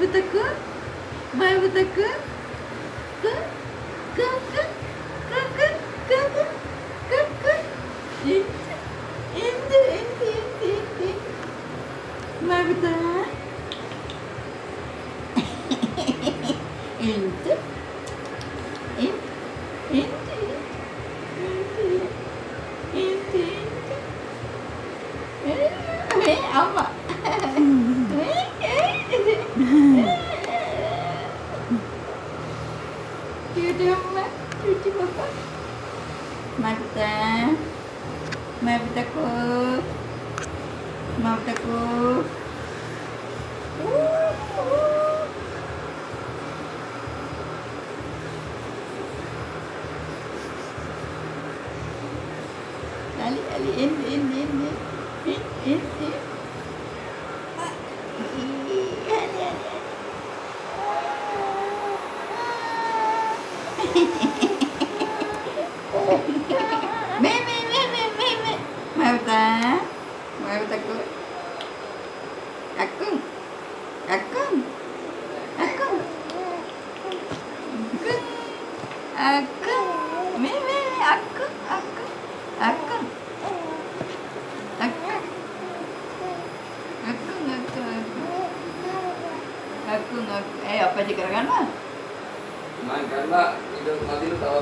with a k, my with a k, k, k, k, k, k, k, k, k, k, indi, indi, indi, indi, indi, my with a indi, indi, indi, indi, indi, indi, ee, ama Cuci mama, cuci papa. Mata. Mataku. Mataku. Ali, Ali, in, in, in, in, in, in, in. 매매매매매매 마우다. 마우다 꾸 아꿍 아꿍 아꿍 꿍 아꿍 매매매 아꿍 아꿍 아꿍 Aku ngaku, aku ngaku. Eh, apa jika kan lah? karena ide nanti lu tahu